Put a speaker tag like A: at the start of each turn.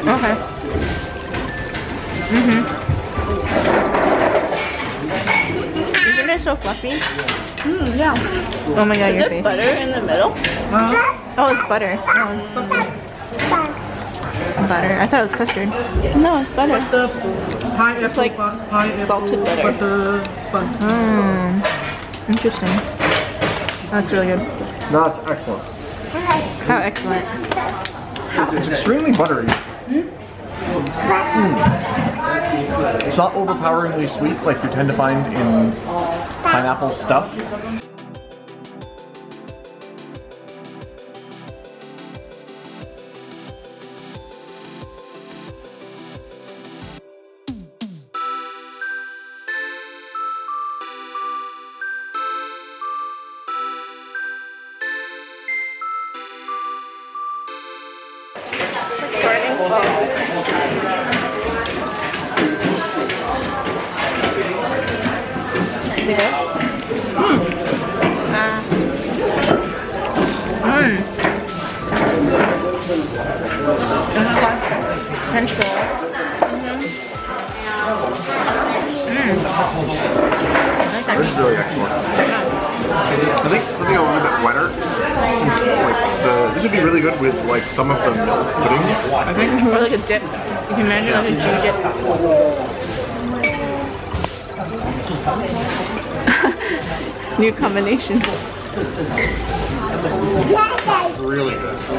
A: Okay. Mm-hmm. Isn't it so fluffy?
B: Mm, yeah.
A: Oh my god,
B: Is
A: your
B: it
A: face.
B: butter in the middle?
A: Oh, it's butter. Oh. Butter. I thought it was custard.
B: No, it's butter.
C: The pineapple,
B: It's like
C: pineapple
B: salted butter.
C: butter bun.
A: Mm. Interesting. That's really good.
D: That's excellent.
A: How excellent.
D: It's extremely buttery. Mm. It's not overpoweringly sweet like you tend to find in pineapple stuff.
A: Mmm. French roll. Mmm. I like that
D: This
A: meat.
D: is really excellent. With like some of the milk pudding. I think.
A: Or like a dip. You can imagine like a jus dip.
B: New combination.
D: Really good.